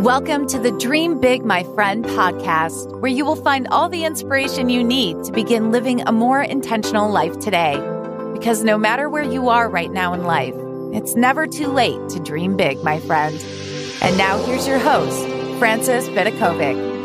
Welcome to the Dream Big, My Friend podcast, where you will find all the inspiration you need to begin living a more intentional life today. Because no matter where you are right now in life, it's never too late to dream big, my friend. And now here's your host, Frances Vidakovic.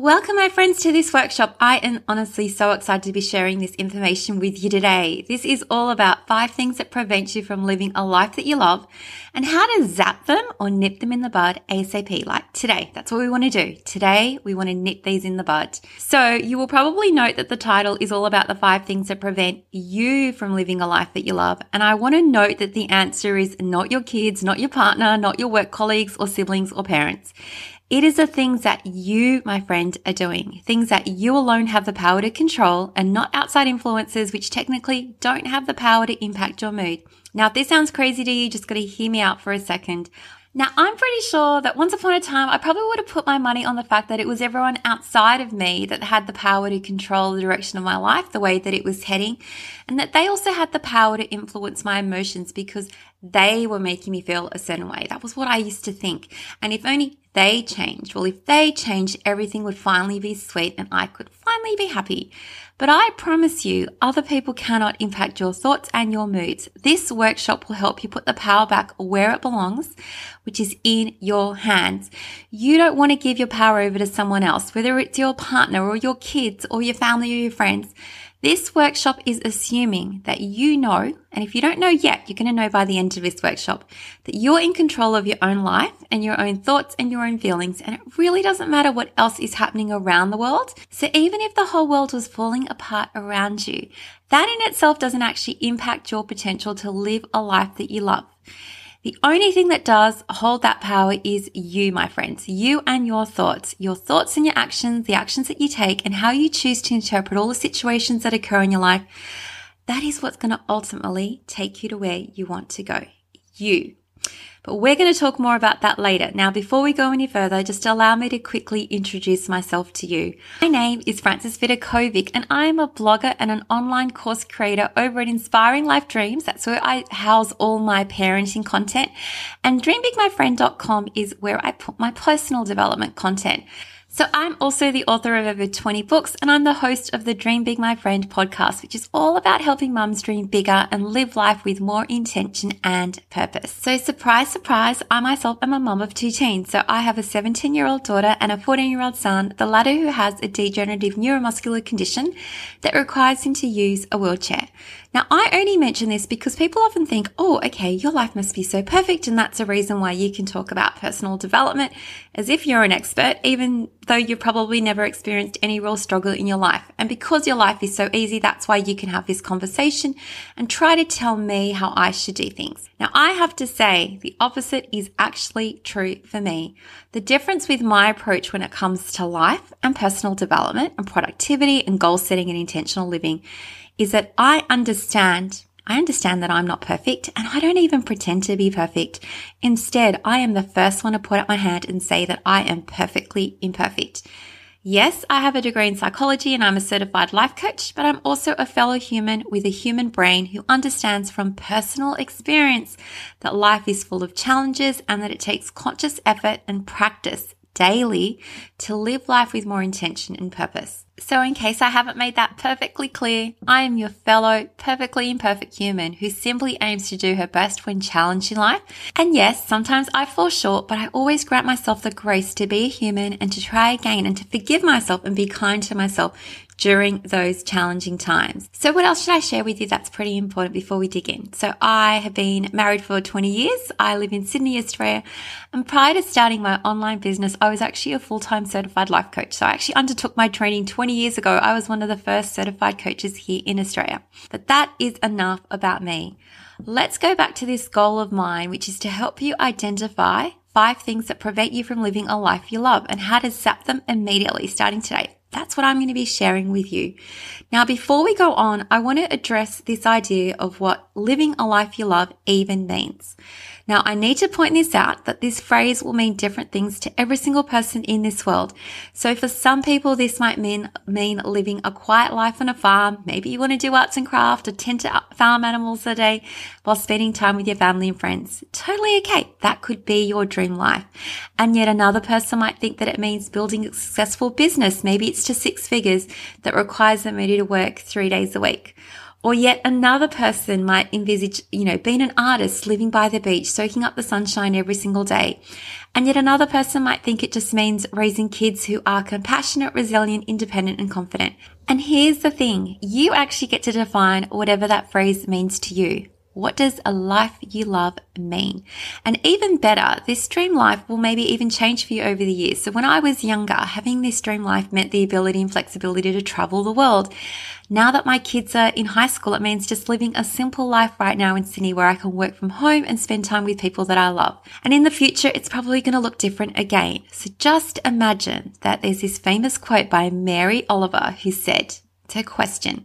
Welcome, my friends, to this workshop. I am honestly so excited to be sharing this information with you today. This is all about five things that prevent you from living a life that you love and how to zap them or nip them in the bud ASAP, like today. That's what we want to do. Today, we want to nip these in the bud. So you will probably note that the title is all about the five things that prevent you from living a life that you love. And I want to note that the answer is not your kids, not your partner, not your work colleagues or siblings or parents. It is the things that you, my friend, are doing, things that you alone have the power to control and not outside influences which technically don't have the power to impact your mood. Now, if this sounds crazy to you, just got to hear me out for a second. Now, I'm pretty sure that once upon a time, I probably would have put my money on the fact that it was everyone outside of me that had the power to control the direction of my life, the way that it was heading, and that they also had the power to influence my emotions because they were making me feel a certain way. That was what I used to think. And if only they changed, well, if they changed, everything would finally be sweet and I could finally be happy. But I promise you, other people cannot impact your thoughts and your moods. This workshop will help you put the power back where it belongs, which is in your hands. You don't want to give your power over to someone else, whether it's your partner or your kids or your family or your friends. This workshop is assuming that you know, and if you don't know yet, you're going to know by the end of this workshop, that you're in control of your own life and your own thoughts and your own feelings. And it really doesn't matter what else is happening around the world. So even if the whole world was falling apart around you, that in itself doesn't actually impact your potential to live a life that you love. The only thing that does hold that power is you, my friends. You and your thoughts. Your thoughts and your actions, the actions that you take, and how you choose to interpret all the situations that occur in your life. That is what's going to ultimately take you to where you want to go. You. But we're going to talk more about that later. Now, before we go any further, just allow me to quickly introduce myself to you. My name is Frances Vidakovic and I am a blogger and an online course creator over at Inspiring Life Dreams. That's where I house all my parenting content and dreambigmyfriend.com is where I put my personal development content. So I'm also the author of over 20 books and I'm the host of the Dream Big My Friend podcast, which is all about helping mums dream bigger and live life with more intention and purpose. So surprise, surprise, I myself am a mum of two teens. So I have a 17 year old daughter and a 14 year old son, the latter who has a degenerative neuromuscular condition that requires him to use a wheelchair. Now, I only mention this because people often think, oh, okay, your life must be so perfect. And that's a reason why you can talk about personal development as if you're an expert, even though you've probably never experienced any real struggle in your life. And because your life is so easy, that's why you can have this conversation and try to tell me how I should do things. Now, I have to say the opposite is actually true for me. The difference with my approach when it comes to life and personal development and productivity and goal setting and intentional living is that I understand I understand that I'm not perfect and I don't even pretend to be perfect. Instead, I am the first one to put up my hand and say that I am perfectly imperfect. Yes, I have a degree in psychology and I'm a certified life coach, but I'm also a fellow human with a human brain who understands from personal experience that life is full of challenges and that it takes conscious effort and practice daily to live life with more intention and purpose. So, in case I haven't made that perfectly clear, I am your fellow perfectly imperfect human who simply aims to do her best when challenged in life. And yes, sometimes I fall short, but I always grant myself the grace to be a human and to try again and to forgive myself and be kind to myself during those challenging times. So what else should I share with you that's pretty important before we dig in? So I have been married for 20 years. I live in Sydney, Australia. And prior to starting my online business, I was actually a full-time certified life coach. So I actually undertook my training 20 years ago. I was one of the first certified coaches here in Australia. But that is enough about me. Let's go back to this goal of mine, which is to help you identify five things that prevent you from living a life you love and how to zap them immediately starting today. That's what I'm going to be sharing with you. Now, before we go on, I want to address this idea of what living a life you love even means. Now, I need to point this out that this phrase will mean different things to every single person in this world. So for some people, this might mean, mean living a quiet life on a farm. Maybe you want to do arts and craft or tend to farm animals a day while spending time with your family and friends. Totally okay. That could be your dream life. And yet another person might think that it means building a successful business. Maybe it's to six figures that requires them to work three days a week. Or yet another person might envisage, you know, being an artist living by the beach, soaking up the sunshine every single day. And yet another person might think it just means raising kids who are compassionate, resilient, independent, and confident. And here's the thing. You actually get to define whatever that phrase means to you. What does a life you love mean? And even better, this dream life will maybe even change for you over the years. So when I was younger, having this dream life meant the ability and flexibility to travel the world. Now that my kids are in high school, it means just living a simple life right now in Sydney where I can work from home and spend time with people that I love. And in the future, it's probably going to look different again. So just imagine that there's this famous quote by Mary Oliver who said, to question.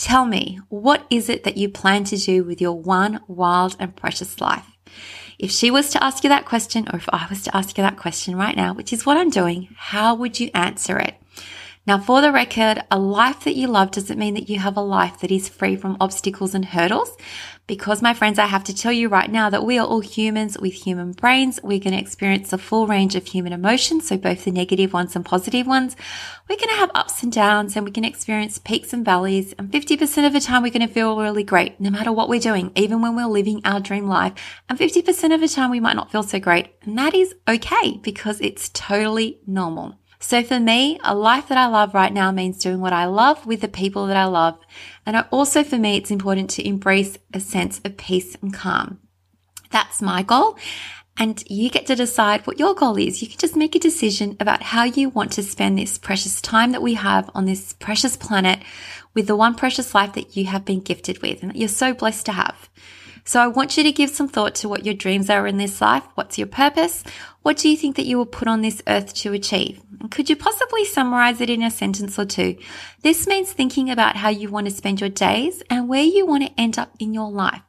Tell me, what is it that you plan to do with your one wild and precious life? If she was to ask you that question, or if I was to ask you that question right now, which is what I'm doing, how would you answer it? Now, for the record, a life that you love doesn't mean that you have a life that is free from obstacles and hurdles. Because, my friends, I have to tell you right now that we are all humans with human brains. We're going to experience the full range of human emotions, so both the negative ones and positive ones. We're going to have ups and downs, and we can experience peaks and valleys. And 50% of the time, we're going to feel really great, no matter what we're doing, even when we're living our dream life. And 50% of the time, we might not feel so great. And that is okay because it's totally normal. So for me, a life that I love right now means doing what I love with the people that I love. And also for me, it's important to embrace a sense of peace and calm. That's my goal. And you get to decide what your goal is. You can just make a decision about how you want to spend this precious time that we have on this precious planet with the one precious life that you have been gifted with and that you're so blessed to have. So I want you to give some thought to what your dreams are in this life. What's your purpose? What do you think that you were put on this earth to achieve? And could you possibly summarize it in a sentence or two? This means thinking about how you want to spend your days and where you want to end up in your life.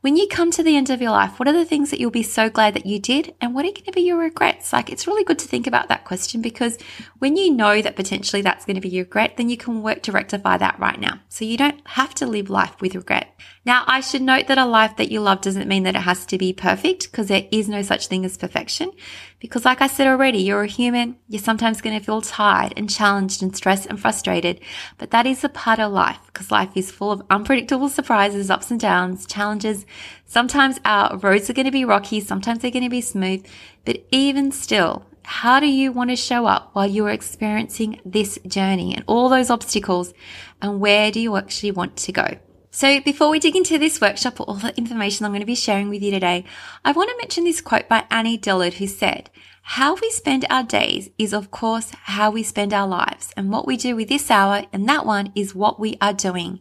When you come to the end of your life, what are the things that you'll be so glad that you did? And what are going to be your regrets? Like, it's really good to think about that question because when you know that potentially that's going to be your regret, then you can work to rectify that right now. So you don't have to live life with regret. Now, I should note that a life that you love doesn't mean that it has to be perfect because there is no such thing as perfection. Because like I said already, you're a human. You're sometimes going to feel tired and challenged and stressed and frustrated. But that is a part of life because life is full of unpredictable surprises, ups and downs, challenges. Sometimes our roads are going to be rocky. Sometimes they're going to be smooth. But even still, how do you want to show up while you're experiencing this journey and all those obstacles? And where do you actually want to go? So before we dig into this workshop or all the information I'm going to be sharing with you today, I want to mention this quote by Annie Dillard who said, how we spend our days is of course how we spend our lives and what we do with this hour and that one is what we are doing.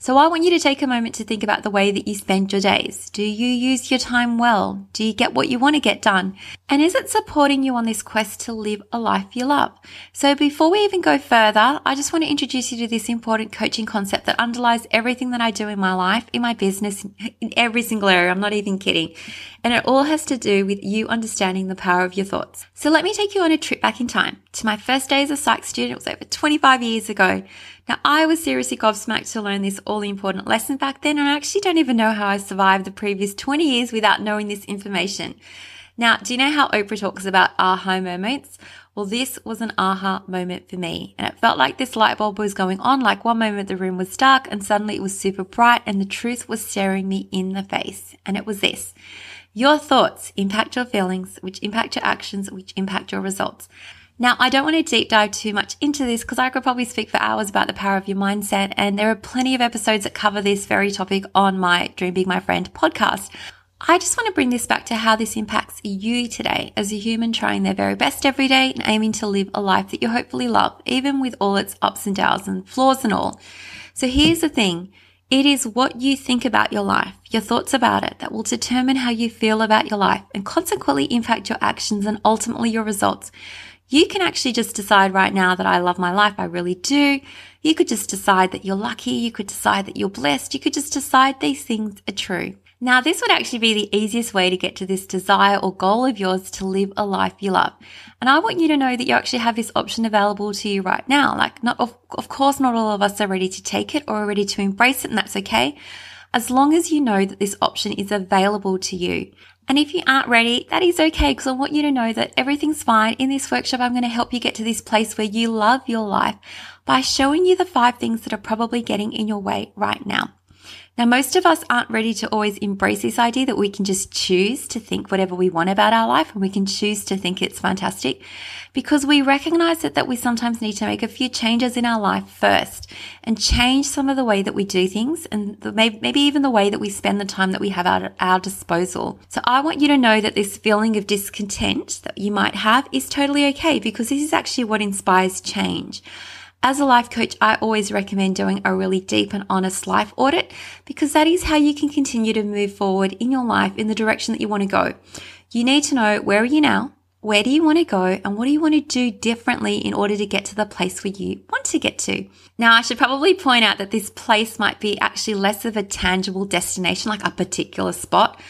So I want you to take a moment to think about the way that you spend your days. Do you use your time well? Do you get what you want to get done? And is it supporting you on this quest to live a life you love? So before we even go further, I just want to introduce you to this important coaching concept that underlies everything that I do in my life, in my business, in every single area. I'm not even kidding. And it all has to do with you understanding the power of your thoughts. So let me take you on a trip back in time to my first day as a psych student. It was over 25 years ago. Now, I was seriously gobsmacked to learn this all important lesson back then, and I actually don't even know how I survived the previous 20 years without knowing this information. Now, do you know how Oprah talks about aha moments? Well, this was an aha moment for me, and it felt like this light bulb was going on. Like one moment the room was dark, and suddenly it was super bright, and the truth was staring me in the face. And it was this. Your thoughts impact your feelings, which impact your actions, which impact your results. Now, I don't want to deep dive too much into this because I could probably speak for hours about the power of your mindset. And there are plenty of episodes that cover this very topic on my Dream Big My Friend podcast. I just want to bring this back to how this impacts you today as a human trying their very best every day and aiming to live a life that you hopefully love, even with all its ups and downs and flaws and all. So here's the thing. It is what you think about your life, your thoughts about it, that will determine how you feel about your life and consequently impact your actions and ultimately your results. You can actually just decide right now that I love my life. I really do. You could just decide that you're lucky. You could decide that you're blessed. You could just decide these things are true. Now, this would actually be the easiest way to get to this desire or goal of yours to live a life you love. And I want you to know that you actually have this option available to you right now. Like, not, of, of course, not all of us are ready to take it or are ready to embrace it, and that's okay. As long as you know that this option is available to you. And if you aren't ready, that is okay because I want you to know that everything's fine. In this workshop, I'm going to help you get to this place where you love your life by showing you the five things that are probably getting in your way right now. Now, most of us aren't ready to always embrace this idea that we can just choose to think whatever we want about our life and we can choose to think it's fantastic because we recognize that, that we sometimes need to make a few changes in our life first and change some of the way that we do things and maybe even the way that we spend the time that we have at our disposal. So I want you to know that this feeling of discontent that you might have is totally okay because this is actually what inspires change. As a life coach, I always recommend doing a really deep and honest life audit because that is how you can continue to move forward in your life in the direction that you want to go. You need to know where are you now? Where do you want to go? And what do you want to do differently in order to get to the place where you want to get to? Now, I should probably point out that this place might be actually less of a tangible destination, like a particular spot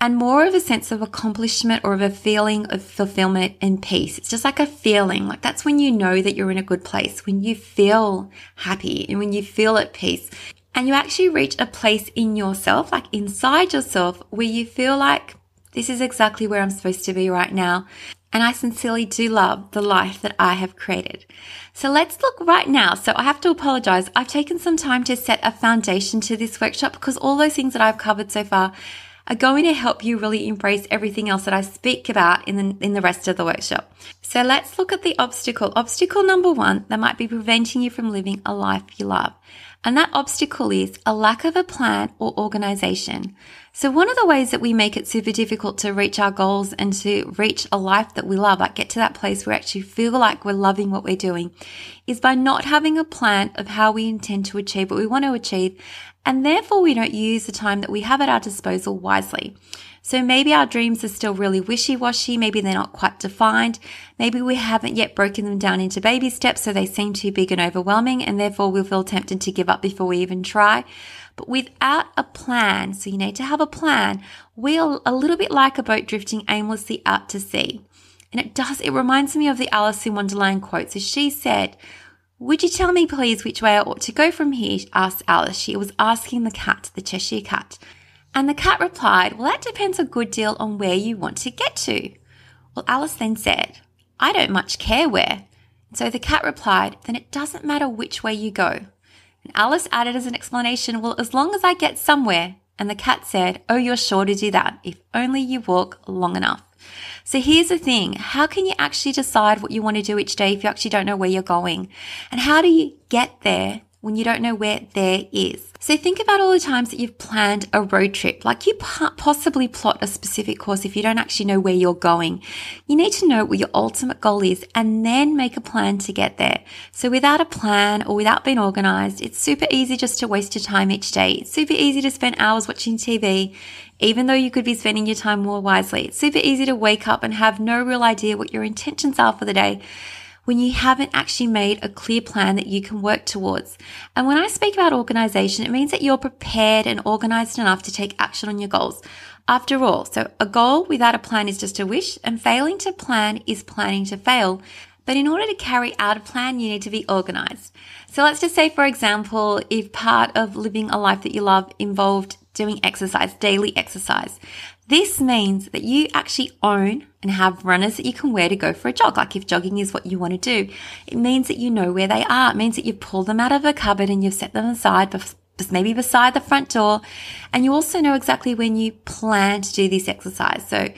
and more of a sense of accomplishment or of a feeling of fulfillment and peace. It's just like a feeling. Like that's when you know that you're in a good place, when you feel happy and when you feel at peace. And you actually reach a place in yourself, like inside yourself, where you feel like this is exactly where I'm supposed to be right now. And I sincerely do love the life that I have created. So let's look right now. So I have to apologize. I've taken some time to set a foundation to this workshop because all those things that I've covered so far are going to help you really embrace everything else that I speak about in the, in the rest of the workshop. So let's look at the obstacle. Obstacle number one that might be preventing you from living a life you love. And that obstacle is a lack of a plan or organization. So one of the ways that we make it super difficult to reach our goals and to reach a life that we love, like get to that place where we actually feel like we're loving what we're doing, is by not having a plan of how we intend to achieve what we want to achieve. And therefore we don't use the time that we have at our disposal wisely. So maybe our dreams are still really wishy-washy. Maybe they're not quite defined. Maybe we haven't yet broken them down into baby steps. So they seem too big and overwhelming. And therefore we'll feel tempted to give up before we even try. But without a plan, so you need to have a plan, we're a little bit like a boat drifting aimlessly out to sea. And it does, it reminds me of the Alice in Wonderland quote. So she said, would you tell me please which way I ought to go from here? asked Alice. She was asking the cat, the Cheshire cat. And the cat replied, Well, that depends a good deal on where you want to get to. Well, Alice then said, I don't much care where. So the cat replied, Then it doesn't matter which way you go. And Alice added as an explanation, Well, as long as I get somewhere. And the cat said, Oh, you're sure to do that, if only you walk long enough. So here's the thing. How can you actually decide what you want to do each day if you actually don't know where you're going? And how do you get there when you don't know where there is. So think about all the times that you've planned a road trip. Like you possibly plot a specific course if you don't actually know where you're going. You need to know what your ultimate goal is and then make a plan to get there. So without a plan or without being organized, it's super easy just to waste your time each day. It's super easy to spend hours watching TV, even though you could be spending your time more wisely. It's super easy to wake up and have no real idea what your intentions are for the day when you haven't actually made a clear plan that you can work towards. And when I speak about organization, it means that you're prepared and organized enough to take action on your goals. After all, so a goal without a plan is just a wish, and failing to plan is planning to fail. But in order to carry out a plan, you need to be organized. So let's just say, for example, if part of living a life that you love involved doing exercise, daily exercise, this means that you actually own and have runners that you can wear to go for a jog. Like if jogging is what you want to do, it means that you know where they are. It means that you've pulled them out of a cupboard and you've set them aside, maybe beside the front door. And you also know exactly when you plan to do this exercise. So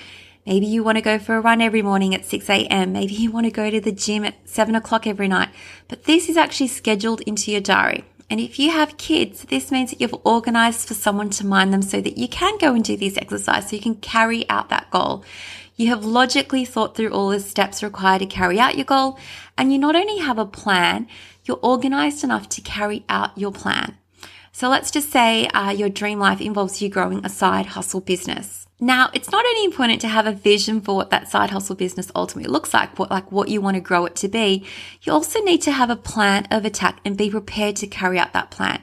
maybe you want to go for a run every morning at 6 a.m. Maybe you want to go to the gym at 7 o'clock every night. But this is actually scheduled into your diary. And if you have kids, this means that you've organized for someone to mind them so that you can go and do this exercise so you can carry out that goal. You have logically thought through all the steps required to carry out your goal. And you not only have a plan, you're organized enough to carry out your plan. So let's just say uh, your dream life involves you growing a side hustle business. Now, it's not only important to have a vision for what that side hustle business ultimately looks like, what, like what you want to grow it to be. You also need to have a plan of attack and be prepared to carry out that plan.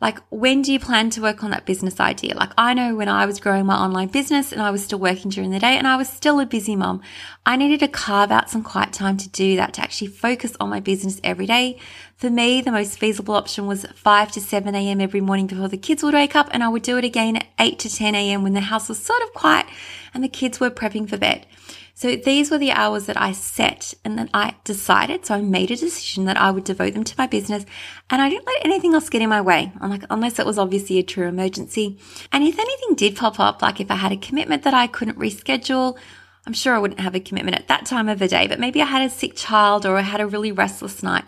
Like, when do you plan to work on that business idea? Like, I know when I was growing my online business and I was still working during the day and I was still a busy mom, I needed to carve out some quiet time to do that, to actually focus on my business every day. For me, the most feasible option was 5 to 7 a.m. every morning before the kids would wake up, and I would do it again at 8 to 10 a.m. when the house was sort of quiet and the kids were prepping for bed. So these were the hours that I set and then I decided. So I made a decision that I would devote them to my business and I didn't let anything else get in my way. I'm like, unless it was obviously a true emergency. And if anything did pop up, like if I had a commitment that I couldn't reschedule, I'm sure I wouldn't have a commitment at that time of the day, but maybe I had a sick child or I had a really restless night.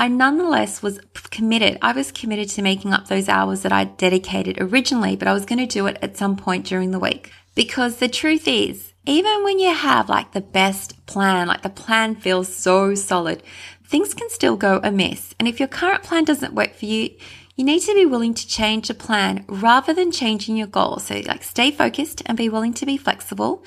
I nonetheless was committed. I was committed to making up those hours that I dedicated originally, but I was going to do it at some point during the week. Because the truth is, even when you have like the best plan, like the plan feels so solid, things can still go amiss. And if your current plan doesn't work for you, you need to be willing to change the plan rather than changing your goal. So like stay focused and be willing to be flexible.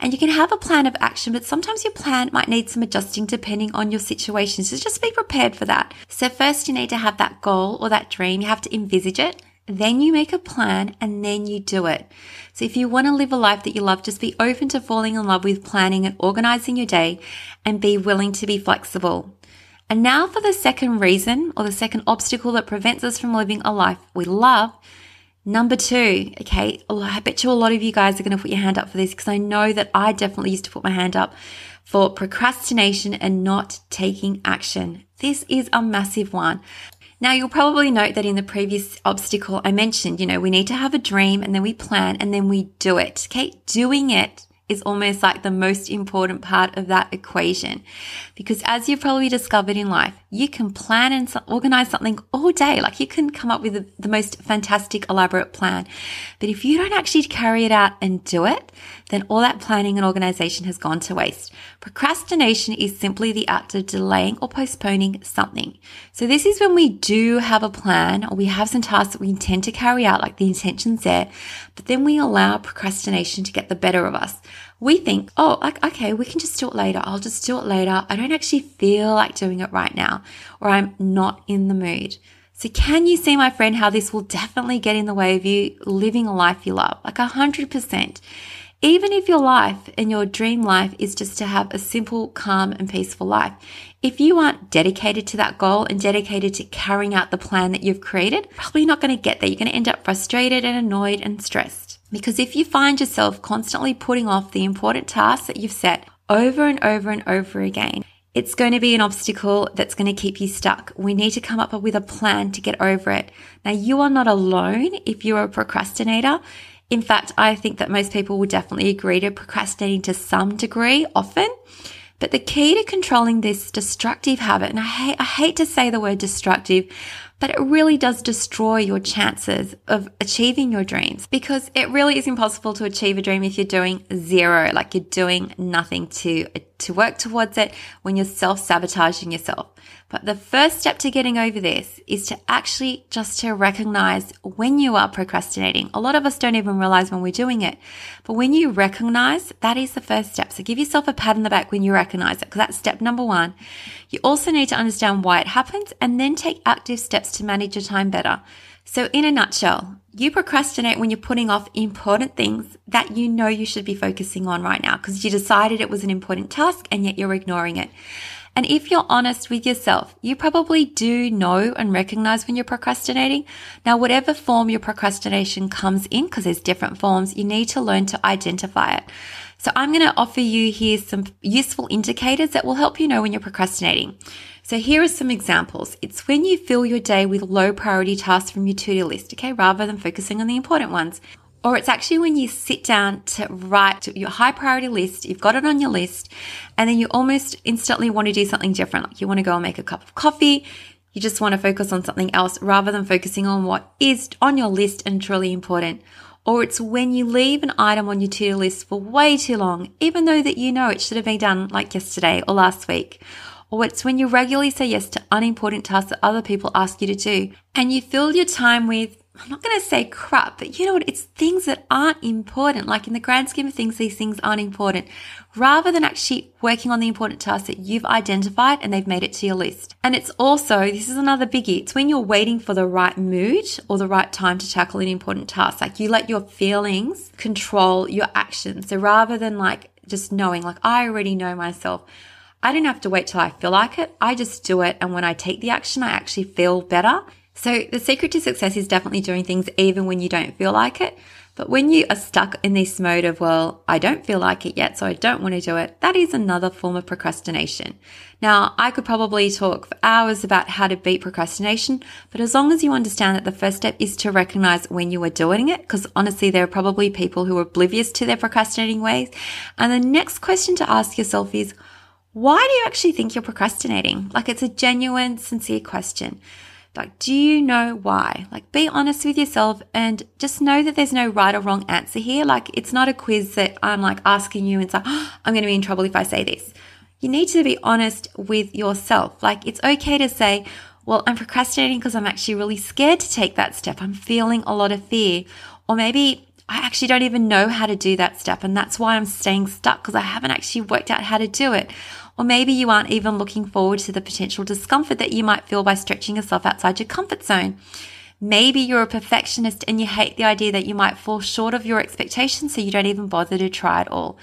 And you can have a plan of action, but sometimes your plan might need some adjusting depending on your situation. So just be prepared for that. So first you need to have that goal or that dream. You have to envisage it. Then you make a plan and then you do it. So if you want to live a life that you love, just be open to falling in love with planning and organizing your day and be willing to be flexible. And now for the second reason or the second obstacle that prevents us from living a life we love. Number two, okay, I bet you a lot of you guys are going to put your hand up for this because I know that I definitely used to put my hand up for procrastination and not taking action. This is a massive one. Now, you'll probably note that in the previous obstacle I mentioned, you know, we need to have a dream and then we plan and then we do it. Okay. Doing it is almost like the most important part of that equation. Because as you've probably discovered in life, you can plan and organize something all day. Like you can come up with the, most fantastic, elaborate plan. But if you don't actually carry it out and do it, then all that planning and organization has gone to waste. Procrastination is simply the act of delaying or postponing something. So this is when we do have a plan or we have some tasks that we intend to carry out, like the intention's there, but then we allow procrastination to get the better of us we think, oh, like, okay, we can just do it later. I'll just do it later. I don't actually feel like doing it right now, or I'm not in the mood. So can you see, my friend, how this will definitely get in the way of you living a life you love? Like a hundred percent. Even if your life and your dream life is just to have a simple, calm and peaceful life, if you aren't dedicated to that goal and dedicated to carrying out the plan that you've created, probably not going to get there. You're going to end up frustrated and annoyed and stressed. Because if you find yourself constantly putting off the important tasks that you've set over and over and over again, it's going to be an obstacle that's going to keep you stuck. We need to come up with a plan to get over it. Now, you are not alone if you're a procrastinator. In fact, I think that most people will definitely agree to procrastinating to some degree often. But the key to controlling this destructive habit, and I hate, I hate to say the word destructive, but it really does destroy your chances of achieving your dreams because it really is impossible to achieve a dream if you're doing zero, like you're doing nothing to, to work towards it when you're self sabotaging yourself. But the first step to getting over this is to actually just to recognize when you are procrastinating. A lot of us don't even realize when we're doing it. But when you recognize, that is the first step. So give yourself a pat on the back when you recognize it, because that's step number one. You also need to understand why it happens and then take active steps to manage your time better. So in a nutshell, you procrastinate when you're putting off important things that you know you should be focusing on right now because you decided it was an important task and yet you're ignoring it. And if you're honest with yourself, you probably do know and recognize when you're procrastinating. Now, whatever form your procrastination comes in, because there's different forms, you need to learn to identify it. So I'm going to offer you here some useful indicators that will help you know when you're procrastinating. So here are some examples. It's when you fill your day with low priority tasks from your to-do list, okay, rather than focusing on the important ones. Or it's actually when you sit down to write your high priority list, you've got it on your list, and then you almost instantly want to do something different. Like you want to go and make a cup of coffee. You just want to focus on something else rather than focusing on what is on your list and truly important. Or it's when you leave an item on your to-do list for way too long, even though that you know it should have been done like yesterday or last week. Or it's when you regularly say yes to unimportant tasks that other people ask you to do and you fill your time with I'm not going to say crap, but you know what? It's things that aren't important. Like in the grand scheme of things, these things aren't important rather than actually working on the important tasks that you've identified and they've made it to your list. And it's also, this is another biggie. It's when you're waiting for the right mood or the right time to tackle an important task. Like you let your feelings control your actions. So rather than like just knowing, like I already know myself, I don't have to wait till I feel like it. I just do it. And when I take the action, I actually feel better. So the secret to success is definitely doing things even when you don't feel like it. But when you are stuck in this mode of, well, I don't feel like it yet, so I don't want to do it, that is another form of procrastination. Now, I could probably talk for hours about how to beat procrastination, but as long as you understand that the first step is to recognize when you are doing it, because honestly, there are probably people who are oblivious to their procrastinating ways. And the next question to ask yourself is, why do you actually think you're procrastinating? Like it's a genuine, sincere question. Like, do you know why? Like, be honest with yourself and just know that there's no right or wrong answer here. Like, it's not a quiz that I'm like asking you and say, oh, I'm going to be in trouble if I say this. You need to be honest with yourself. Like, it's okay to say, well, I'm procrastinating because I'm actually really scared to take that step. I'm feeling a lot of fear. Or maybe I actually don't even know how to do that step. And that's why I'm staying stuck because I haven't actually worked out how to do it. Or maybe you aren't even looking forward to the potential discomfort that you might feel by stretching yourself outside your comfort zone. Maybe you're a perfectionist and you hate the idea that you might fall short of your expectations, so you don't even bother to try at all.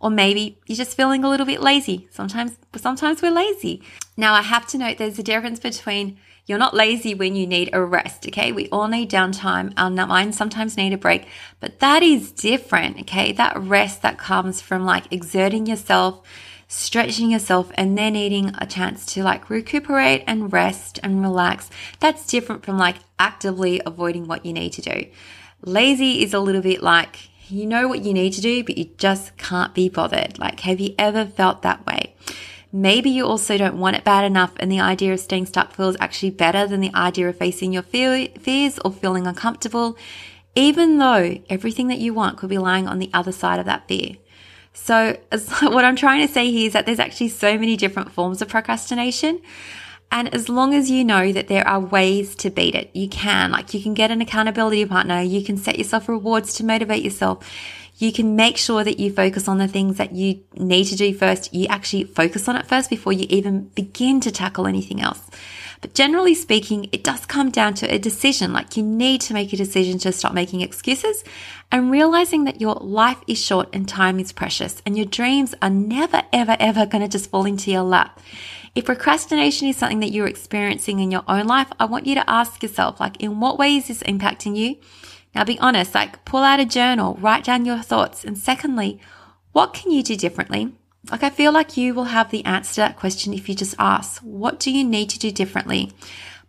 Or maybe you're just feeling a little bit lazy. Sometimes, sometimes we're lazy. Now, I have to note there's a difference between you're not lazy when you need a rest, okay? We all need downtime. Our minds sometimes need a break, but that is different, okay? That rest that comes from like exerting yourself, stretching yourself and then needing a chance to like recuperate and rest and relax. That's different from like actively avoiding what you need to do. Lazy is a little bit like you know what you need to do, but you just can't be bothered. Like, have you ever felt that way? Maybe you also don't want it bad enough, and the idea of staying stuck feels actually better than the idea of facing your fears or feeling uncomfortable, even though everything that you want could be lying on the other side of that fear. So, as, what I'm trying to say here is that there's actually so many different forms of procrastination. And as long as you know that there are ways to beat it, you can. Like, you can get an accountability partner, you can set yourself rewards to motivate yourself. You can make sure that you focus on the things that you need to do first. You actually focus on it first before you even begin to tackle anything else. But generally speaking, it does come down to a decision. Like you need to make a decision to stop making excuses and realizing that your life is short and time is precious and your dreams are never, ever, ever going to just fall into your lap. If procrastination is something that you're experiencing in your own life, I want you to ask yourself, like, in what way is this impacting you? Now be honest, like pull out a journal, write down your thoughts. And secondly, what can you do differently? Like, I feel like you will have the answer to that question if you just ask, what do you need to do differently?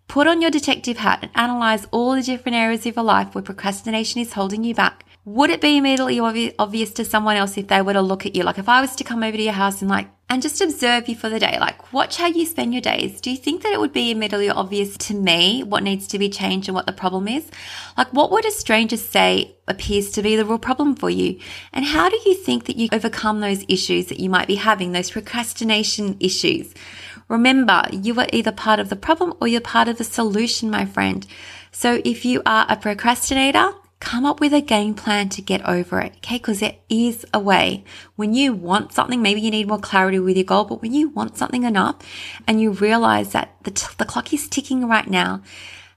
Put on your detective hat and analyze all the different areas of your life where procrastination is holding you back would it be immediately obvious to someone else if they were to look at you? Like if I was to come over to your house and like, and just observe you for the day, like watch how you spend your days. Do you think that it would be immediately obvious to me what needs to be changed and what the problem is? Like what would a stranger say appears to be the real problem for you? And how do you think that you overcome those issues that you might be having, those procrastination issues? Remember, you are either part of the problem or you're part of the solution, my friend. So if you are a procrastinator, come up with a game plan to get over it. Okay. Cause there is a way when you want something, maybe you need more clarity with your goal, but when you want something enough and you realize that the, t- the clock is ticking right now,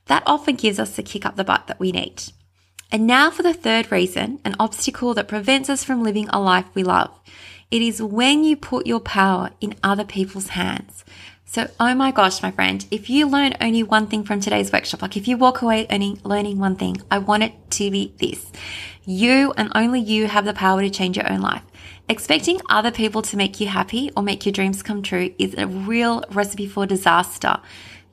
that often gives us the kick up the butt that we need. And now for the third reason, an obstacle that prevents us from living a life we love. It is when you put your power in other people's hands. So, oh my gosh, my friend, if you learn only one thing from today's workshop, like if you walk away only learning one thing, I want it to be this. You and only you have the power to change your own life. Expecting other people to make you happy or make your dreams come true is a real recipe for disaster.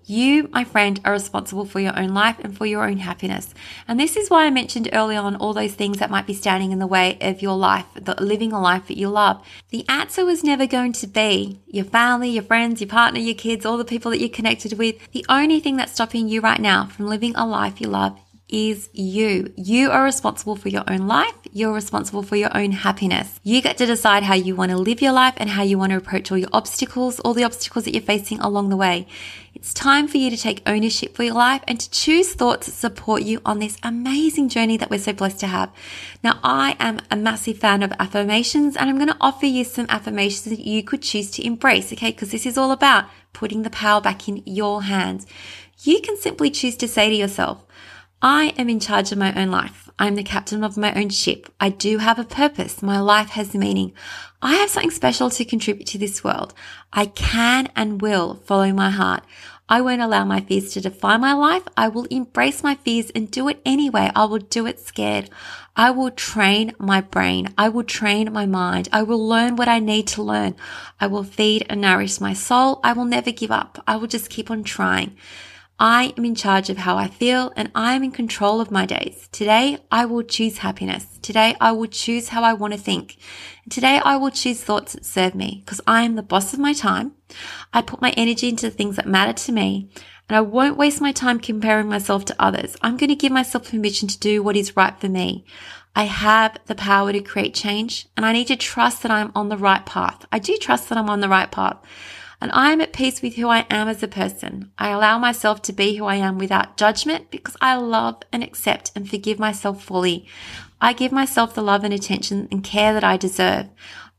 You, my friend, are responsible for your own life and for your own happiness. And this is why I mentioned early on all those things that might be standing in the way of your life, the, living a life that you love. The answer was never going to be your family, your friends, your partner, your kids, all the people that you're connected with. The only thing that's stopping you right now from living a life you love is you. You are responsible for your own life. You're responsible for your own happiness. You get to decide how you want to live your life and how you want to approach all your obstacles, all the obstacles that you're facing along the way. It's time for you to take ownership for your life and to choose thoughts that support you on this amazing journey that we're so blessed to have. Now, I am a massive fan of affirmations and I'm going to offer you some affirmations that you could choose to embrace, okay? Because this is all about putting the power back in your hands. You can simply choose to say to yourself, I am in charge of my own life. I'm the captain of my own ship. I do have a purpose. My life has meaning. I have something special to contribute to this world. I can and will follow my heart. I won't allow my fears to define my life. I will embrace my fears and do it anyway. I will do it scared. I will train my brain. I will train my mind. I will learn what I need to learn. I will feed and nourish my soul. I will never give up. I will just keep on trying. I am in charge of how I feel and I am in control of my days. Today, I will choose happiness. Today, I will choose how I want to think. today, I will choose thoughts that serve me because I am the boss of my time. I put my energy into the things that matter to me and I won't waste my time comparing myself to others. I'm going to give myself permission to do what is right for me. I have the power to create change and I need to trust that I'm on the right path. I do trust that I'm on the right path and I am at peace with who I am as a person. I allow myself to be who I am without judgment because I love and accept and forgive myself fully. I give myself the love and attention and care that I deserve.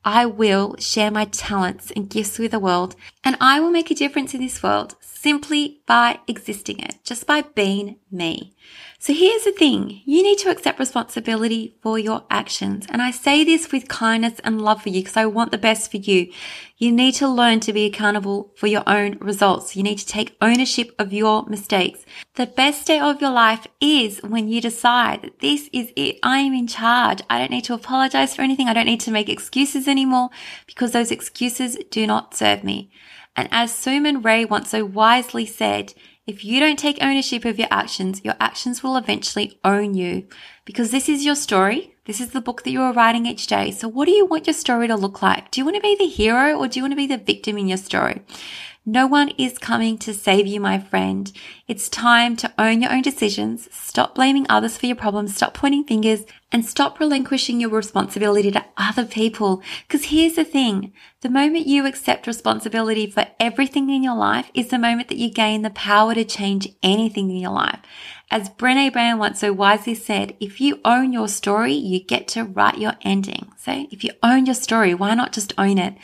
I will share my talents and gifts with the world and I will make a difference in this world simply by existing it, just by being me. So here's the thing. You need to accept responsibility for your actions. And I say this with kindness and love for you because I want the best for you. You need to learn to be accountable for your own results. You need to take ownership of your mistakes. The best day of your life is when you decide that this is it. I am in charge. I don't need to apologize for anything. I don't need to make excuses anymore because those excuses do not serve me. And as Suman Ray once so wisely said, if you don't take ownership of your actions, your actions will eventually own you because this is your story. This is the book that you are writing each day. So what do you want your story to look like? Do you want to be the hero or do you want to be the victim in your story? No one is coming to save you, my friend. It's time to own your own decisions, stop blaming others for your problems, stop pointing fingers, and stop relinquishing your responsibility to other people. Because here's the thing. The moment you accept responsibility for everything in your life is the moment that you gain the power to change anything in your life. As Brene Brown once so wisely said, if you own your story, you get to write your ending. So if you own your story, why not just own it?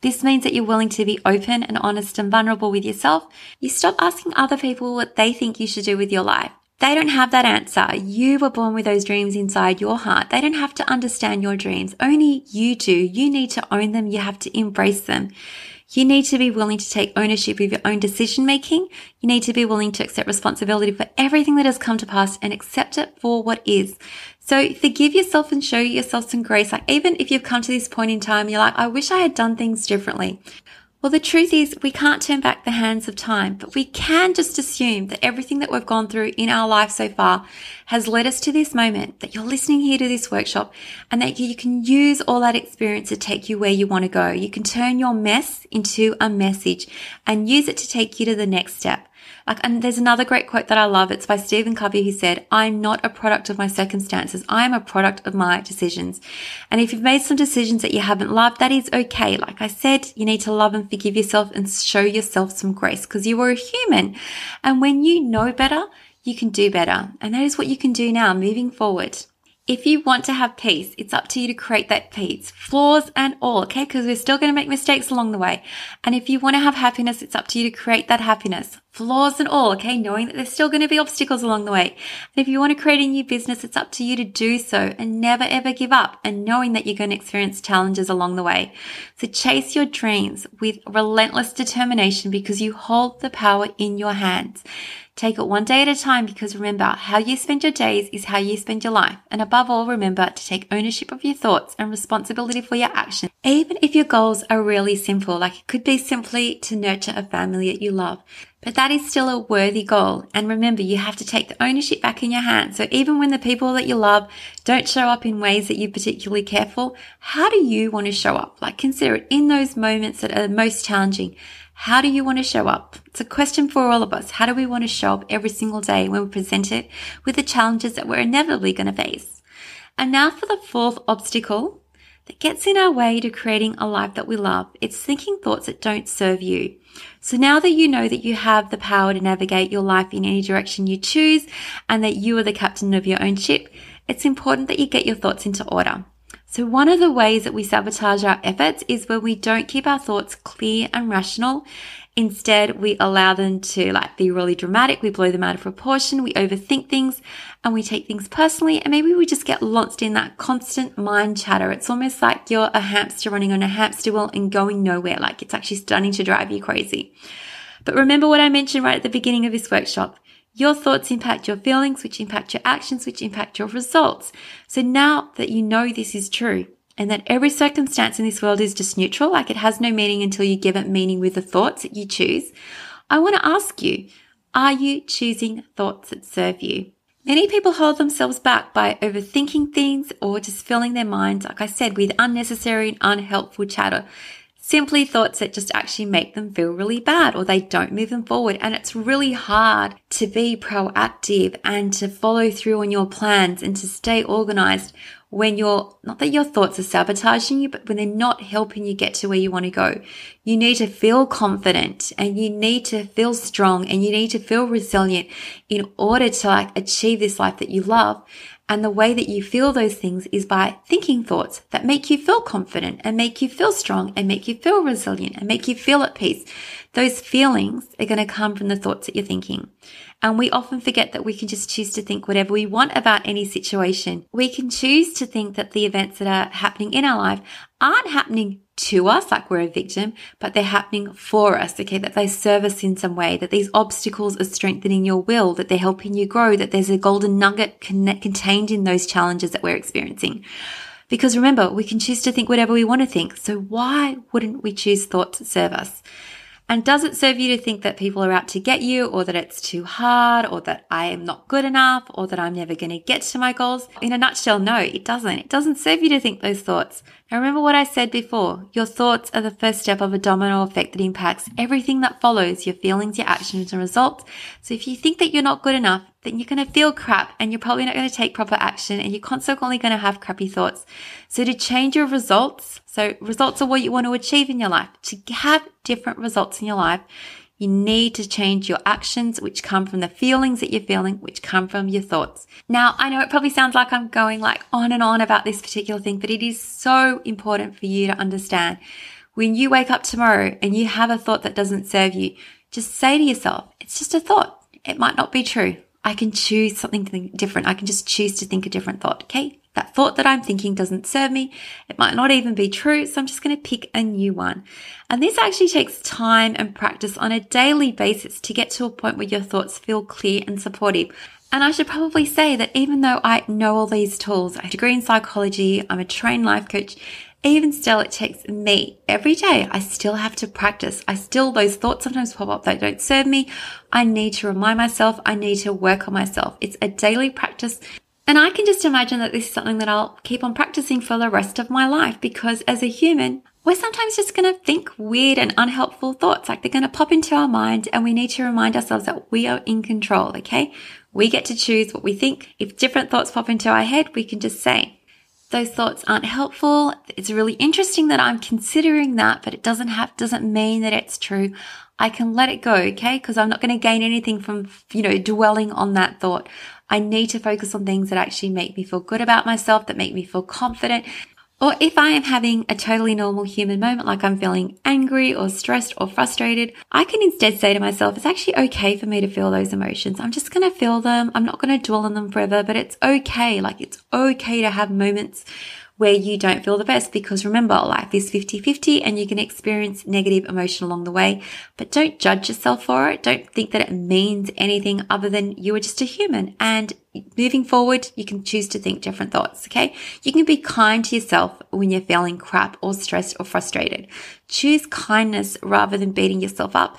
This means that you're willing to be open and honest and vulnerable with yourself. You stop asking other people what they think you should do with your life. They don't have that answer. You were born with those dreams inside your heart. They don't have to understand your dreams. Only you do. You need to own them. You have to embrace them. You need to be willing to take ownership of your own decision making. You need to be willing to accept responsibility for everything that has come to pass and accept it for what is. So forgive yourself and show yourself some grace. Like even if you've come to this point in time, you're like, I wish I had done things differently. Well, the truth is we can't turn back the hands of time, but we can just assume that everything that we've gone through in our life so far has led us to this moment that you're listening here to this workshop and that you can use all that experience to take you where you want to go. You can turn your mess into a message and use it to take you to the next step. Like, and there's another great quote that I love. It's by Stephen Covey. He said, I'm not a product of my circumstances. I am a product of my decisions. And if you've made some decisions that you haven't loved, that is okay. Like I said, you need to love and forgive yourself and show yourself some grace because you are a human. And when you know better, you can do better. And that is what you can do now moving forward. If you want to have peace, it's up to you to create that peace, flaws and all, okay? Because we're still going to make mistakes along the way. And if you want to have happiness, it's up to you to create that happiness, flaws and all, okay? Knowing that there's still going to be obstacles along the way. And if you want to create a new business, it's up to you to do so and never ever give up and knowing that you're going to experience challenges along the way. So chase your dreams with relentless determination because you hold the power in your hands. Take it one day at a time because remember, how you spend your days is how you spend your life. And above all, remember to take ownership of your thoughts and responsibility for your actions. Even if your goals are really simple, like it could be simply to nurture a family that you love. But that is still a worthy goal. And remember, you have to take the ownership back in your hands. So even when the people that you love don't show up in ways that you particularly care for, how do you want to show up? Like consider it in those moments that are most challenging. How do you want to show up? It's a question for all of us. How do we want to show up every single day when we're presented with the challenges that we're inevitably going to face? And now for the fourth obstacle. That gets in our way to creating a life that we love. It's thinking thoughts that don't serve you. So now that you know that you have the power to navigate your life in any direction you choose and that you are the captain of your own ship, it's important that you get your thoughts into order. So one of the ways that we sabotage our efforts is when we don't keep our thoughts clear and rational. Instead, we allow them to like be really dramatic. We blow them out of proportion. We overthink things and we take things personally. And maybe we just get lost in that constant mind chatter. It's almost like you're a hamster running on a hamster wheel and going nowhere. Like it's actually starting to drive you crazy. But remember what I mentioned right at the beginning of this workshop. Your thoughts impact your feelings, which impact your actions, which impact your results. So now that you know this is true and that every circumstance in this world is just neutral, like it has no meaning until you give it meaning with the thoughts that you choose, I want to ask you, are you choosing thoughts that serve you? Many people hold themselves back by overthinking things or just filling their minds, like I said, with unnecessary and unhelpful chatter simply thoughts that just actually make them feel really bad or they don't move them forward. And it's really hard to be proactive and to follow through on your plans and to stay organized when you're not that your thoughts are sabotaging you, but when they're not helping you get to where you want to go. You need to feel confident and you need to feel strong and you need to feel resilient in order to like achieve this life that you love. And the way that you feel those things is by thinking thoughts that make you feel confident and make you feel strong and make you feel resilient and make you feel at peace. Those feelings are going to come from the thoughts that you're thinking. And we often forget that we can just choose to think whatever we want about any situation. We can choose to think that the events that are happening in our life aren't happening to us, like we're a victim, but they're happening for us, okay? That they serve us in some way, that these obstacles are strengthening your will, that they're helping you grow, that there's a golden nugget contained in those challenges that we're experiencing. Because remember, we can choose to think whatever we want to think. So why wouldn't we choose thoughts that serve us? And does it serve you to think that people are out to get you or that it's too hard or that I am not good enough or that I'm never going to get to my goals? In a nutshell, no, it doesn't. It doesn't serve you to think those thoughts. Now remember what I said before. Your thoughts are the first step of a domino effect that impacts everything that follows your feelings, your actions and results. So if you think that you're not good enough, then you're going to feel crap and you're probably not going to take proper action and you're consequently going to have crappy thoughts. So to change your results, so results are what you want to achieve in your life. To have different results in your life, you need to change your actions, which come from the feelings that you're feeling, which come from your thoughts. Now, I know it probably sounds like I'm going like on and on about this particular thing, but it is so important for you to understand. When you wake up tomorrow and you have a thought that doesn't serve you, just say to yourself, it's just a thought. It might not be true. I can choose something different. I can just choose to think a different thought. Okay. That thought that I'm thinking doesn't serve me. It might not even be true. So I'm just going to pick a new one. And this actually takes time and practice on a daily basis to get to a point where your thoughts feel clear and supportive. And I should probably say that even though I know all these tools, I have a degree in psychology, I'm a trained life coach, even still, it takes me every day. I still have to practice. I still, those thoughts sometimes pop up that don't serve me. I need to remind myself. I need to work on myself. It's a daily practice and I can just imagine that this is something that I'll keep on practicing for the rest of my life because as a human, we're sometimes just going to think weird and unhelpful thoughts. Like they're going to pop into our mind and we need to remind ourselves that we are in control. Okay. We get to choose what we think. If different thoughts pop into our head, we can just say, those thoughts aren't helpful. It's really interesting that I'm considering that, but it doesn't have, doesn't mean that it's true. I can let it go. Okay. Cause I'm not going to gain anything from, you know, dwelling on that thought. I need to focus on things that actually make me feel good about myself, that make me feel confident. Or if I am having a totally normal human moment, like I'm feeling angry or stressed or frustrated, I can instead say to myself, it's actually okay for me to feel those emotions. I'm just going to feel them. I'm not going to dwell on them forever, but it's okay. Like it's okay to have moments where you don't feel the best because remember, life is 50 50 and you can experience negative emotion along the way, but don't judge yourself for it. Don't think that it means anything other than you are just a human and moving forward, you can choose to think different thoughts. Okay. You can be kind to yourself when you're feeling crap or stressed or frustrated. Choose kindness rather than beating yourself up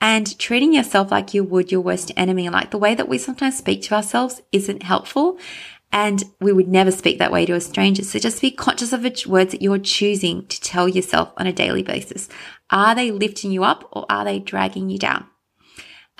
and treating yourself like you would your worst enemy. Like the way that we sometimes speak to ourselves isn't helpful. And we would never speak that way to a stranger. So just be conscious of the words that you're choosing to tell yourself on a daily basis. Are they lifting you up or are they dragging you down?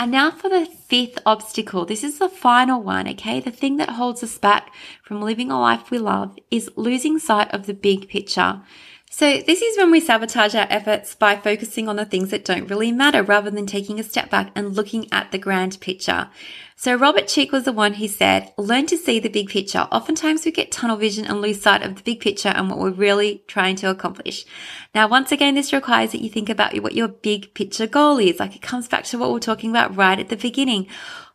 And now for the fifth obstacle. This is the final one, okay? The thing that holds us back from living a life we love is losing sight of the big picture. So this is when we sabotage our efforts by focusing on the things that don't really matter rather than taking a step back and looking at the grand picture. So Robert Cheeke was the one who said, learn to see the big picture. Oftentimes we get tunnel vision and lose sight of the big picture and what we're really trying to accomplish. Now, once again, this requires that you think about what your big picture goal is. Like it comes back to what we're talking about right at the beginning.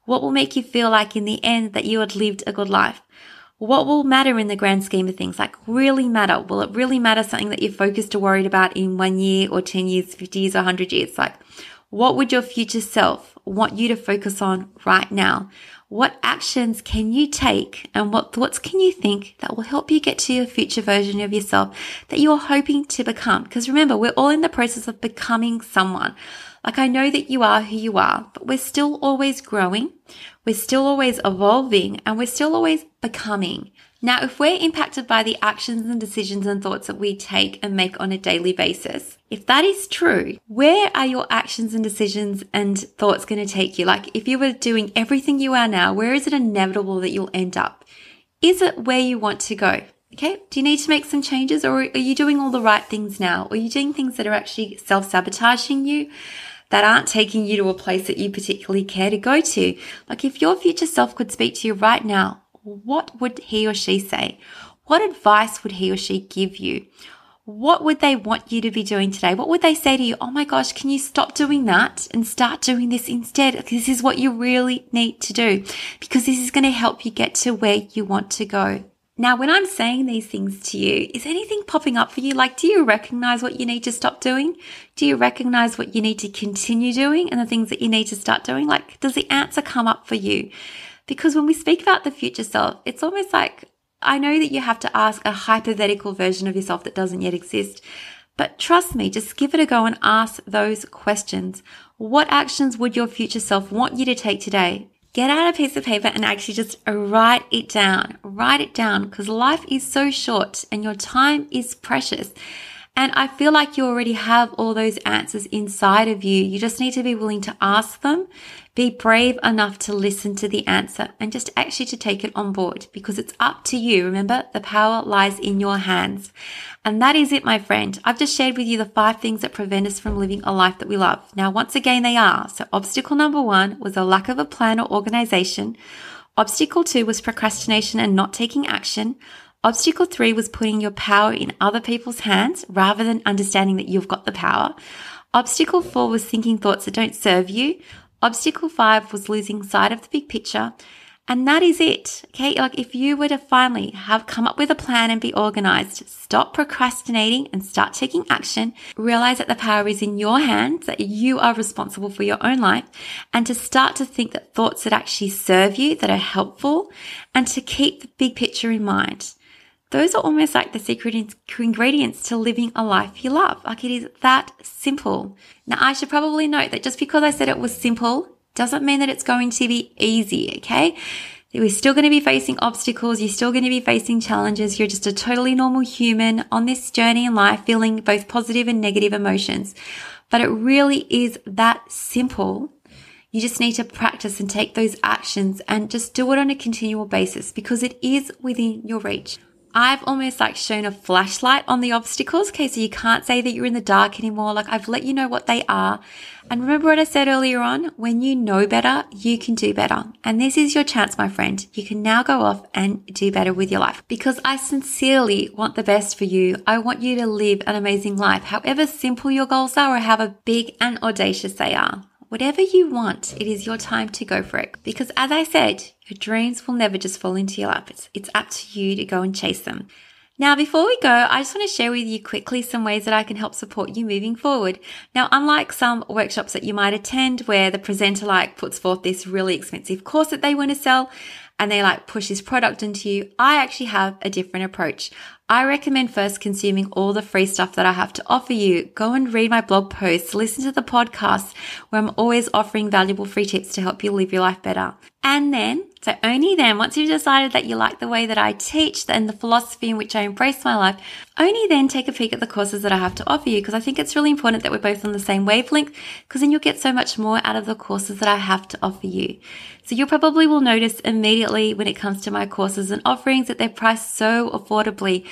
What will make you feel like in the end that you had lived a good life? What will matter in the grand scheme of things? Like really matter? Will it really matter something that you're focused or worried about in one year or 10 years, 50 years, or 100 years? Like what would your future self want you to focus on right now? What actions can you take and what thoughts can you think that will help you get to your future version of yourself that you are hoping to become? Because remember, we're all in the process of becoming someone. Like I know that you are who you are, but we're still always growing. We're still always evolving and we're still always becoming. Now, if we're impacted by the actions and decisions and thoughts that we take and make on a daily basis, if that is true, where are your actions and decisions and thoughts going to take you? Like if you were doing everything you are now, where is it inevitable that you'll end up? Is it where you want to go? Okay. Do you need to make some changes or are you doing all the right things now? Are you doing things that are actually self sabotaging you? That aren't taking you to a place that you particularly care to go to. Like if your future self could speak to you right now, what would he or she say? What advice would he or she give you? What would they want you to be doing today? What would they say to you? Oh my gosh, can you stop doing that and start doing this instead? This is what you really need to do because this is going to help you get to where you want to go. Now, when I'm saying these things to you, is anything popping up for you? Like, do you recognize what you need to stop doing? Do you recognize what you need to continue doing and the things that you need to start doing? Like, does the answer come up for you? Because when we speak about the future self, it's almost like I know that you have to ask a hypothetical version of yourself that doesn't yet exist. But trust me, just give it a go and ask those questions. What actions would your future self want you to take today? Get out a piece of paper and actually just write it down. Write it down because life is so short and your time is precious. And I feel like you already have all those answers inside of you. You just need to be willing to ask them, be brave enough to listen to the answer and just actually to take it on board because it's up to you. Remember, the power lies in your hands. And that is it, my friend. I've just shared with you the five things that prevent us from living a life that we love. Now, once again, they are. So obstacle number one was a lack of a plan or organization. Obstacle two was procrastination and not taking action. Obstacle three was putting your power in other people's hands rather than understanding that you've got the power. Obstacle four was thinking thoughts that don't serve you. Obstacle five was losing sight of the big picture. And that is it. Okay. Like if you were to finally have come up with a plan and be organized, stop procrastinating and start taking action, realize that the power is in your hands, that you are responsible for your own life and to start to think that thoughts that actually serve you, that are helpful and to keep the big picture in mind. Those are almost like the secret ingredients to living a life you love. Like it is that simple. Now, I should probably note that just because I said it was simple doesn't mean that it's going to be easy. Okay. We're still going to be facing obstacles. You're still going to be facing challenges. You're just a totally normal human on this journey in life, feeling both positive and negative emotions. But it really is that simple. You just need to practice and take those actions and just do it on a continual basis because it is within your reach. I've almost like shown a flashlight on the obstacles. Okay. So you can't say that you're in the dark anymore. Like I've let you know what they are. And remember what I said earlier on? When you know better, you can do better. And this is your chance, my friend. You can now go off and do better with your life because I sincerely want the best for you. I want you to live an amazing life, however simple your goals are or however big and audacious they are. Whatever you want, it is your time to go for it. Because as I said, your dreams will never just fall into your lap. It's, it's up to you to go and chase them. Now, before we go, I just want to share with you quickly some ways that I can help support you moving forward. Now, unlike some workshops that you might attend where the presenter like puts forth this really expensive course that they want to sell and they like push this product into you, I actually have a different approach. I recommend first consuming all the free stuff that I have to offer you. Go and read my blog posts, listen to the podcast where I'm always offering valuable free tips to help you live your life better. And then So only then, once you've decided that you like the way that I teach and the philosophy in which I embrace my life, only then take a peek at the courses that I have to offer you because I think it's really important that we're both on the same wavelength because then you'll get so much more out of the courses that I have to offer you. So you probably will notice immediately when it comes to my courses and offerings that they're priced so affordably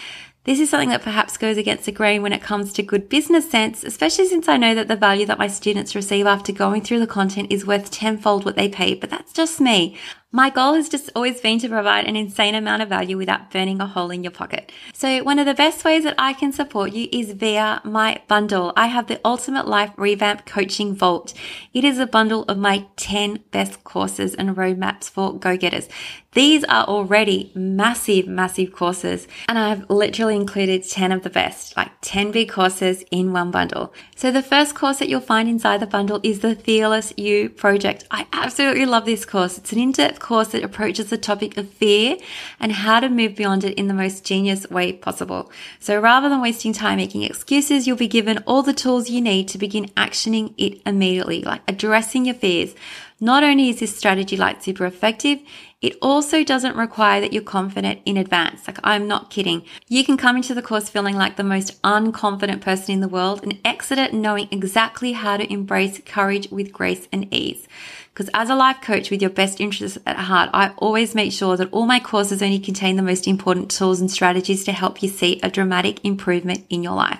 this is something that perhaps goes against the grain when it comes to good business sense, especially since I know that the value that my students receive after going through the content is worth tenfold what they pay, but that's just me. My goal has just always been to provide an insane amount of value without burning a hole in your pocket. So one of the best ways that I can support you is via my bundle. I have the Ultimate Life Revamp Coaching Vault. It is a bundle of my 10 best courses and roadmaps for go-getters. These are already massive, massive courses and I've literally included 10 of the best, like 10 big courses in one bundle. So the first course that you'll find inside the bundle is the Fearless You project. I absolutely love this course. It's an in-depth course that approaches the topic of fear and how to move beyond it in the most genius way possible. So rather than wasting time making excuses, you'll be given all the tools you need to begin actioning it immediately, like addressing your fears. Not only is this strategy like super effective, it also doesn't require that you're confident in advance. Like, I'm not kidding. You can come into the course feeling like the most unconfident person in the world and exit it knowing exactly how to embrace courage with grace and ease. Because as a life coach with your best interests at heart, I always make sure that all my courses only contain the most important tools and strategies to help you see a dramatic improvement in your life,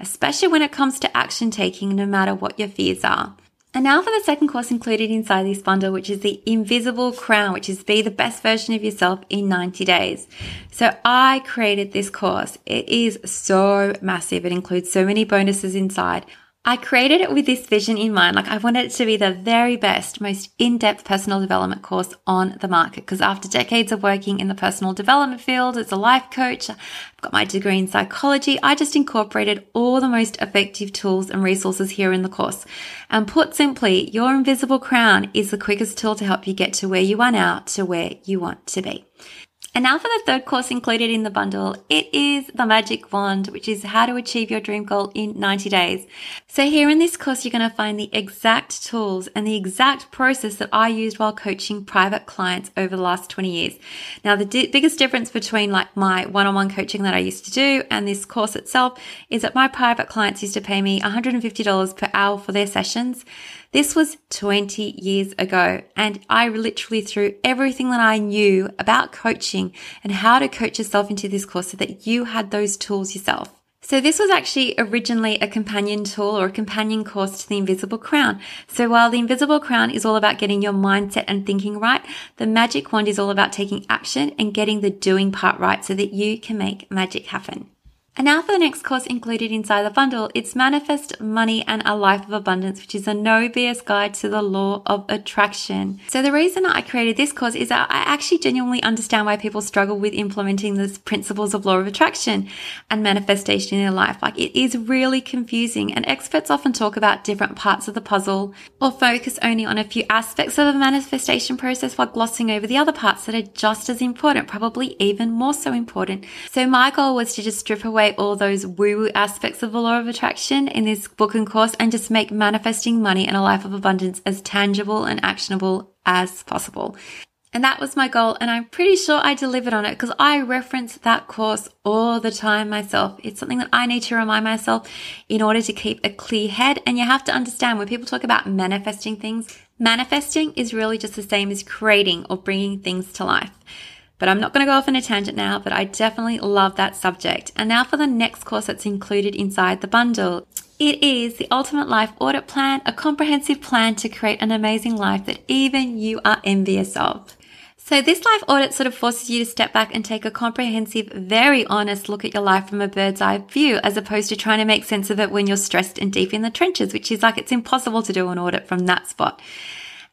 especially when it comes to action taking, no matter what your fears are. And now for the second course included inside this bundle, which is the Invisible Crown, which is be the best version of yourself in 90 days. So I created this course. It is so massive. It includes so many bonuses inside. I created it with this vision in mind. Like I wanted it to be the very best, most in-depth personal development course on the market. Because after decades of working in the personal development field as a life coach, I've got my degree in psychology. I just incorporated all the most effective tools and resources here in the course. And put simply, your invisible crown is the quickest tool to help you get to where you are now to where you want to be. And now for the third course included in the bundle. It is the magic wand, which is how to achieve your dream goal in 90 days. So here in this course, you're going to find the exact tools and the exact process that I used while coaching private clients over the last 20 years. Now, the di- biggest difference between like my one-on-one coaching that I used to do and this course itself is that my private clients used to pay me $150 per hour for their sessions. This was 20 years ago, and I literally threw everything that I knew about coaching and how to coach yourself into this course so that you had those tools yourself. So this was actually originally a companion tool or a companion course to the Invisible Crown. So while the Invisible Crown is all about getting your mindset and thinking right, the Magic Wand is all about taking action and getting the doing part right so that you can make magic happen. And now for the next course included inside the bundle, it's Manifest Money and a Life of Abundance, which is a no BS guide to the law of attraction. So the reason I created this course is that I actually genuinely understand why people struggle with implementing the principles of law of attraction and manifestation in their life. Like it is really confusing and experts often talk about different parts of the puzzle or focus only on a few aspects of the manifestation process while glossing over the other parts that are just as important, probably even more so important. So my goal was to just strip away all those woo woo aspects of the law of attraction in this book and course and just make manifesting money and a life of abundance as tangible and actionable as possible. And that was my goal. And I'm pretty sure I delivered on it because I reference that course all the time myself. It's something that I need to remind myself in order to keep a clear head. And you have to understand when people talk about manifesting things, manifesting is really just the same as creating or bringing things to life. But I'm not going to go off on a tangent now, but I definitely love that subject. And now for the next course that's included inside the bundle. It is the Ultimate Life Audit Plan, a comprehensive plan to create an amazing life that even you are envious of. So this life audit sort of forces you to step back and take a comprehensive, very honest look at your life from a bird's eye view, as opposed to trying to make sense of it when you're stressed and deep in the trenches, which is like it's impossible to do an audit from that spot.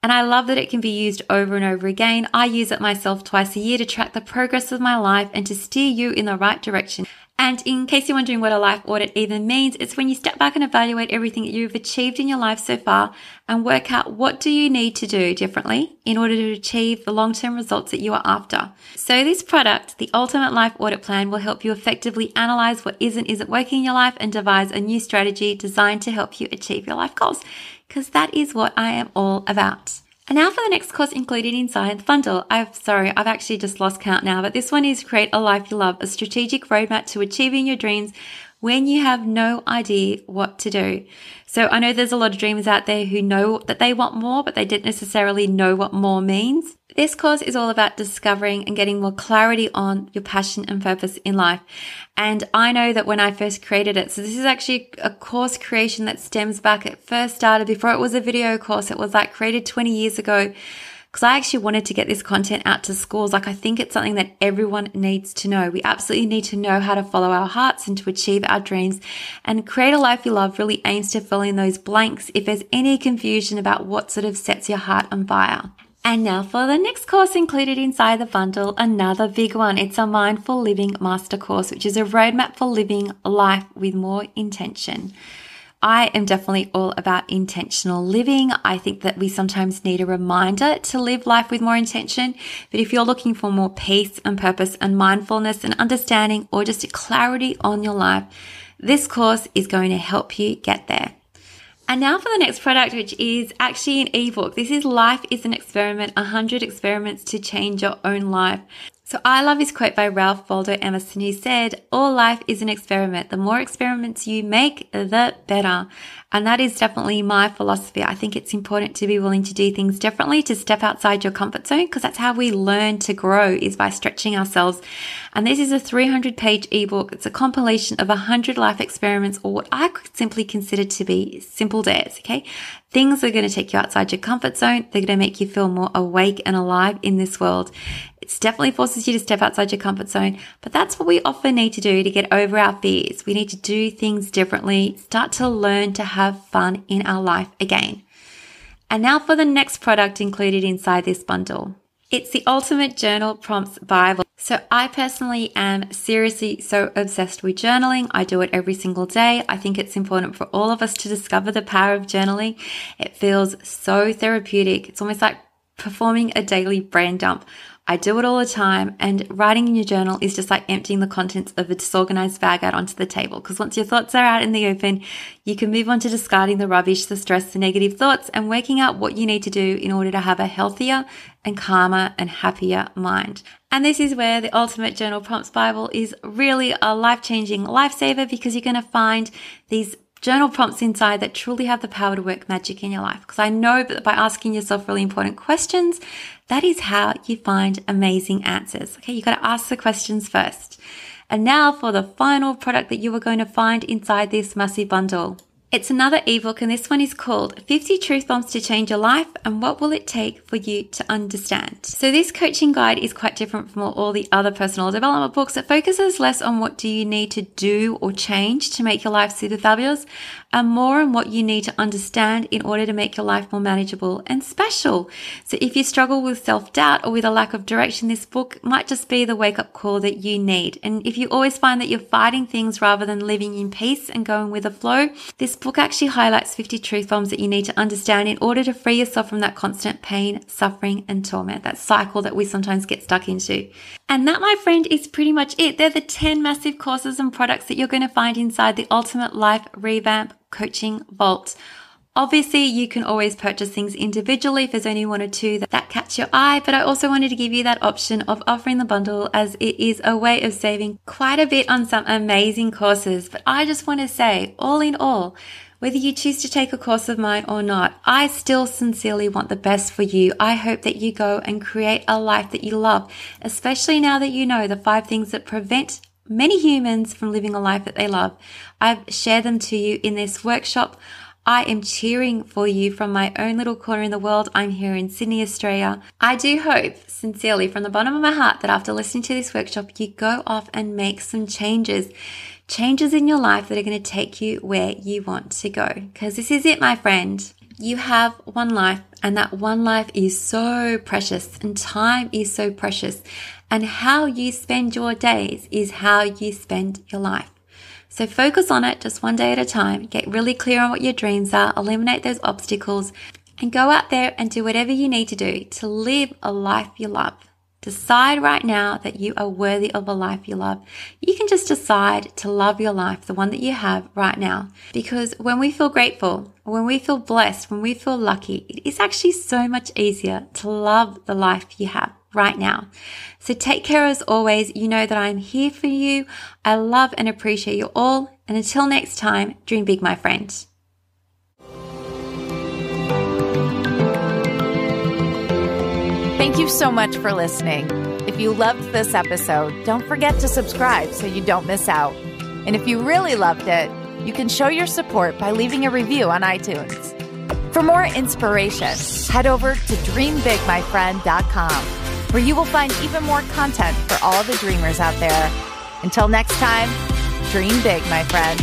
And I love that it can be used over and over again. I use it myself twice a year to track the progress of my life and to steer you in the right direction. And in case you're wondering what a life audit even means, it's when you step back and evaluate everything that you've achieved in your life so far and work out what do you need to do differently in order to achieve the long-term results that you are after. So this product, the Ultimate Life Audit Plan, will help you effectively analyze what isn't isn't working in your life and devise a new strategy designed to help you achieve your life goals because that is what I am all about. And now for the next course included inside the bundle. I'm sorry, I've actually just lost count now, but this one is Create a Life You Love, a strategic roadmap to achieving your dreams when you have no idea what to do. So I know there's a lot of dreamers out there who know that they want more, but they didn't necessarily know what more means. This course is all about discovering and getting more clarity on your passion and purpose in life. And I know that when I first created it, so this is actually a course creation that stems back. It first started before it was a video course. It was like created 20 years ago because I actually wanted to get this content out to schools. Like I think it's something that everyone needs to know. We absolutely need to know how to follow our hearts and to achieve our dreams. And Create a Life You Love really aims to fill in those blanks if there's any confusion about what sort of sets your heart on fire. And now for the next course included inside the bundle, another big one. It's a mindful living master course, which is a roadmap for living life with more intention. I am definitely all about intentional living. I think that we sometimes need a reminder to live life with more intention. But if you're looking for more peace and purpose and mindfulness and understanding or just a clarity on your life, this course is going to help you get there. And now for the next product, which is actually an ebook. This is Life is an Experiment 100 Experiments to Change Your Own Life. So I love this quote by Ralph Waldo Emerson who said, all life is an experiment. The more experiments you make, the better. And that is definitely my philosophy. I think it's important to be willing to do things differently, to step outside your comfort zone, because that's how we learn to grow is by stretching ourselves. And this is a 300 page ebook. It's a compilation of 100 life experiments or what I could simply consider to be simple dares. Okay. Things are going to take you outside your comfort zone. They're going to make you feel more awake and alive in this world. It definitely forces you to step outside your comfort zone, but that's what we often need to do to get over our fears. We need to do things differently, start to learn to have fun in our life again. And now for the next product included inside this bundle. It's the Ultimate Journal Prompts Bible. So I personally am seriously so obsessed with journaling. I do it every single day. I think it's important for all of us to discover the power of journaling. It feels so therapeutic. It's almost like performing a daily brain dump. I do it all the time. And writing in your journal is just like emptying the contents of a disorganized bag out onto the table. Because once your thoughts are out in the open, you can move on to discarding the rubbish, the stress, the negative thoughts, and working out what you need to do in order to have a healthier and calmer and happier mind. And this is where the Ultimate Journal Prompts Bible is really a life changing lifesaver because you're going to find these journal prompts inside that truly have the power to work magic in your life. Because I know that by asking yourself really important questions, that is how you find amazing answers. Okay, you got to ask the questions first. And now for the final product that you are going to find inside this massive bundle. It's another ebook, and this one is called 50 Truth Bombs to Change Your Life and What Will It Take for You to Understand. So, this coaching guide is quite different from all the other personal development books. It focuses less on what do you need to do or change to make your life super fabulous and more on what you need to understand in order to make your life more manageable and special. So, if you struggle with self doubt or with a lack of direction, this book might just be the wake up call that you need. And if you always find that you're fighting things rather than living in peace and going with the flow, this book actually highlights 50 truth bombs that you need to understand in order to free yourself from that constant pain, suffering, and torment, that cycle that we sometimes get stuck into. And that, my friend, is pretty much it. They're the 10 massive courses and products that you're going to find inside the Ultimate Life Revamp Coaching Vault. Obviously, you can always purchase things individually if there's only one or two that, that catch your eye, but I also wanted to give you that option of offering the bundle as it is a way of saving quite a bit on some amazing courses. But I just want to say, all in all, whether you choose to take a course of mine or not, I still sincerely want the best for you. I hope that you go and create a life that you love, especially now that you know the five things that prevent many humans from living a life that they love. I've shared them to you in this workshop. I am cheering for you from my own little corner in the world. I'm here in Sydney, Australia. I do hope, sincerely, from the bottom of my heart, that after listening to this workshop, you go off and make some changes. Changes in your life that are going to take you where you want to go. Because this is it, my friend. You have one life, and that one life is so precious, and time is so precious. And how you spend your days is how you spend your life. So focus on it just one day at a time. Get really clear on what your dreams are, eliminate those obstacles, and go out there and do whatever you need to do to live a life you love. Decide right now that you are worthy of a life you love. You can just decide to love your life, the one that you have right now. Because when we feel grateful, when we feel blessed, when we feel lucky, it is actually so much easier to love the life you have right now. So take care as always. You know that I'm here for you. I love and appreciate you all. And until next time, dream big, my friend. Thank you so much for listening. If you loved this episode, don't forget to subscribe so you don't miss out. And if you really loved it, you can show your support by leaving a review on iTunes. For more inspiration, head over to dreambigmyfriend.com, where you will find even more content for all the dreamers out there. Until next time, dream big, my friend.